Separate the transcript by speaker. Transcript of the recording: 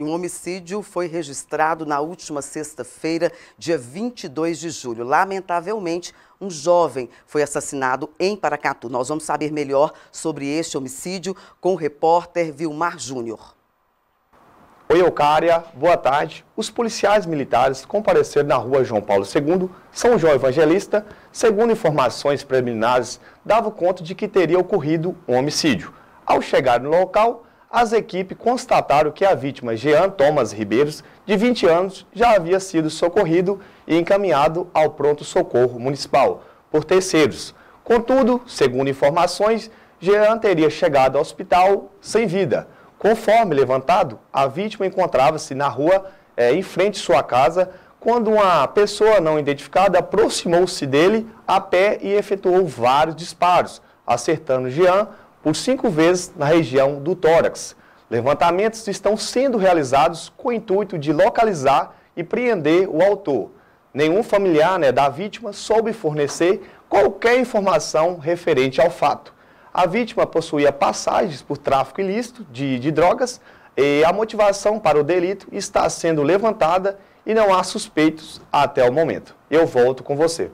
Speaker 1: E um homicídio foi registrado na última sexta-feira, dia 22 de julho. Lamentavelmente, um jovem foi assassinado em Paracatu. Nós vamos saber melhor sobre este homicídio com o repórter Vilmar Júnior.
Speaker 2: Oi, Eucária, boa tarde. Os policiais militares compareceram na rua João Paulo II, São João Evangelista, segundo informações preliminares, davam conta de que teria ocorrido um homicídio. Ao chegar no local, as equipes constataram que a vítima, Jean Thomas Ribeiros, de 20 anos, já havia sido socorrido e encaminhado ao pronto-socorro municipal por terceiros. Contudo, segundo informações, Jean teria chegado ao hospital sem vida. Conforme levantado, a vítima encontrava-se na rua é, em frente à sua casa quando uma pessoa não identificada aproximou-se dele a pé e efetuou vários disparos, acertando Jean por cinco vezes na região do tórax. Levantamentos estão sendo realizados com o intuito de localizar e prender o autor. Nenhum familiar né, da vítima soube fornecer qualquer informação referente ao fato. A vítima possuía passagens por tráfico ilícito de, de drogas e a motivação para o delito está sendo levantada e não há suspeitos até o momento. Eu volto com você.